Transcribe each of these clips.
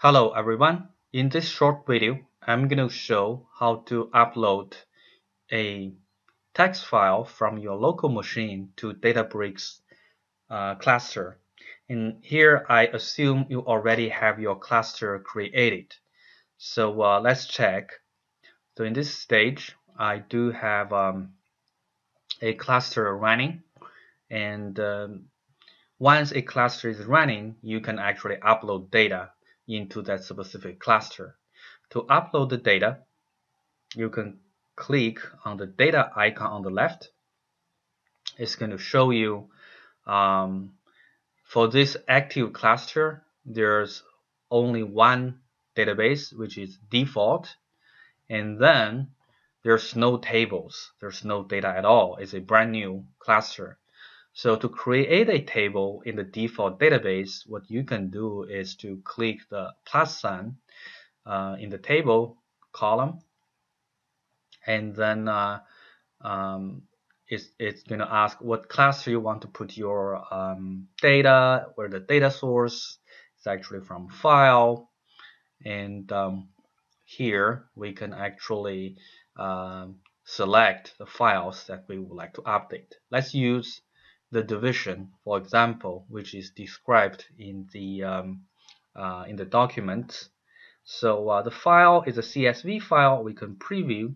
Hello everyone. In this short video, I'm going to show how to upload a text file from your local machine to Databricks uh, cluster. And here I assume you already have your cluster created. So uh, let's check. So in this stage, I do have um, a cluster running and um, once a cluster is running, you can actually upload data into that specific cluster. To upload the data, you can click on the data icon on the left. It's going to show you um, for this active cluster, there's only one database, which is default. And then there's no tables. There's no data at all. It's a brand new cluster. So to create a table in the default database, what you can do is to click the plus sign uh, in the table column, and then uh, um, it's, it's going to ask what cluster you want to put your um, data, where the data source is actually from file, and um, here we can actually uh, select the files that we would like to update. Let's use the division, for example, which is described in the um, uh, in the document. So uh, the file is a CSV file. We can preview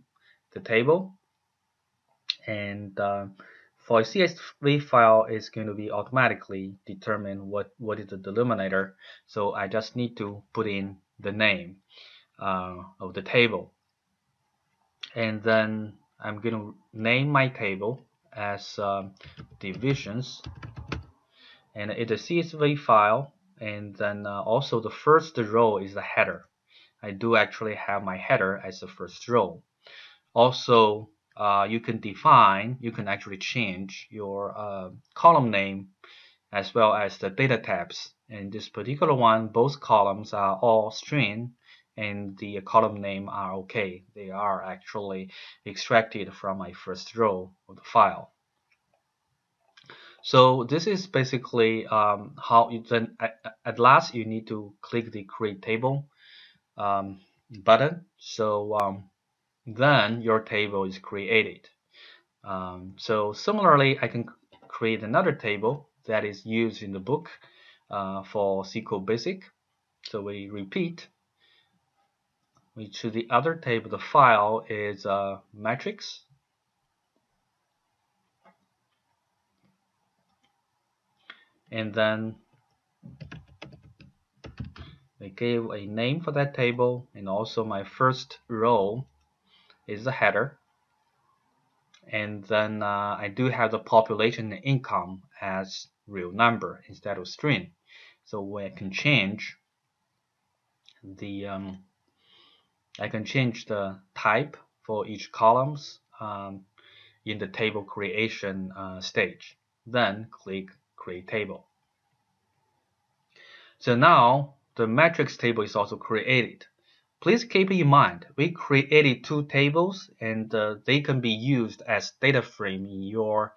the table, and uh, for a CSV file, it's going to be automatically determine what what is the delimiter. So I just need to put in the name uh, of the table, and then I'm going to name my table as um, divisions and it's a CSV file and then uh, also the first row is the header I do actually have my header as the first row also uh, you can define you can actually change your uh, column name as well as the data types in this particular one both columns are all string and the column name are okay. They are actually extracted from my first row of the file. So this is basically um, how you then at, at, last you need to click the create table um, button. So um, then your table is created. Um, so similarly, I can create another table that is used in the book uh, for SQL Basic. So we repeat we choose the other table. The file is a matrix. And then we give a name for that table and also my first row is the header and then uh, I do have the population and income as real number instead of string so I can change the um, I can change the type for each columns um, in the table creation uh, stage. Then click Create Table. So now the matrix table is also created. Please keep in mind, we created two tables and uh, they can be used as data frame in your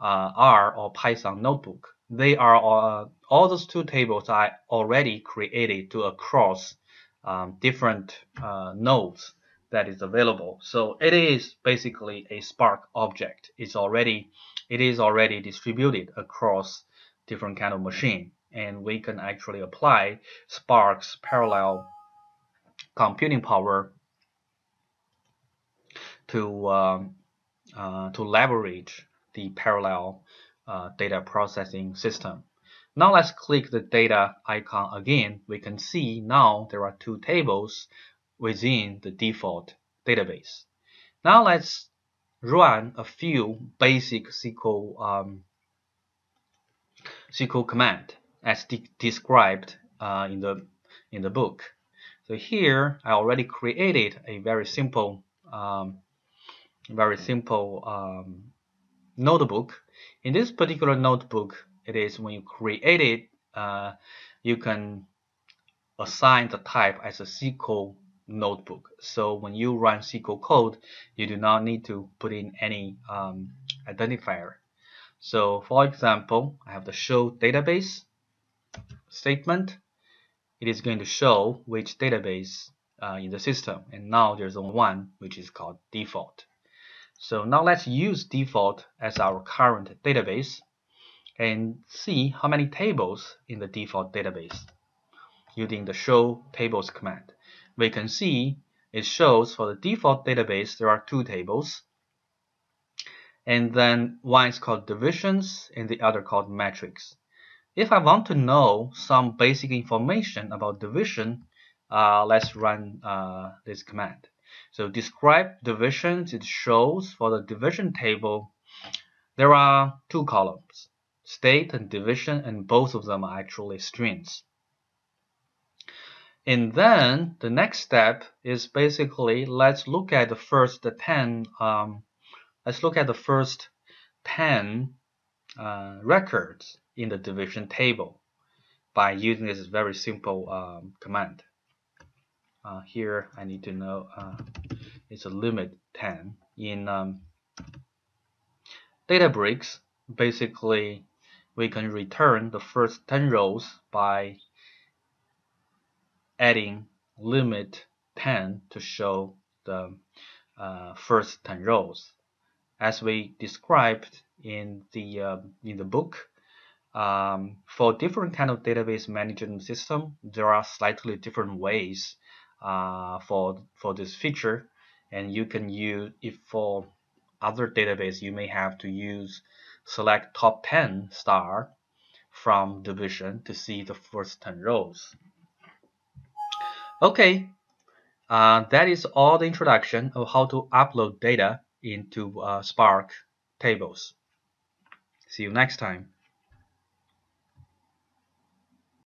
uh, R or Python notebook. They are uh, all those two tables are already created to across um, different uh, nodes that is available. So it is basically a Spark object. It's already it is already distributed across different kind of machine, and we can actually apply Spark's parallel computing power to um, uh, to leverage the parallel uh, data processing system. Now let's click the data icon again. We can see now there are two tables within the default database. Now let's run a few basic SQL um, SQL command as de described uh, in the in the book. So here I already created a very simple um, very simple um, notebook. In this particular notebook, it is when you create it, uh, you can assign the type as a SQL notebook. So when you run SQL code, you do not need to put in any um, identifier. So for example, I have the show database statement, it is going to show which database uh, in the system. And now there's only one, which is called default. So now let's use default as our current database and see how many tables in the default database using the show tables command. We can see it shows for the default database there are two tables and then one is called divisions and the other called metrics. If I want to know some basic information about division, uh, let's run uh, this command. So describe divisions, it shows for the division table, there are two columns, state and division, and both of them are actually strings. And then the next step is basically, let's look at the first 10, um, let's look at the first 10 uh, records in the division table by using this very simple um, command. Uh, here I need to know uh, it's a limit 10 in um, Databricks basically we can return the first 10 rows by adding limit 10 to show the uh, first 10 rows as we described in the uh, in the book um, for different kind of database management system, there are slightly different ways uh, for for this feature, and you can use if for other database you may have to use select top 10 star from division to see the first 10 rows. Okay, uh, that is all the introduction of how to upload data into uh, Spark tables. See you next time.